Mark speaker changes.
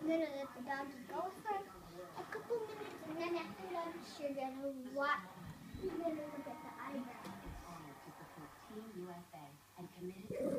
Speaker 1: Gonna let the doggy go for a couple minutes, and then after lunch, you're gonna watch. You're gonna look at the eyebrows.
Speaker 2: Support Team USA and committed to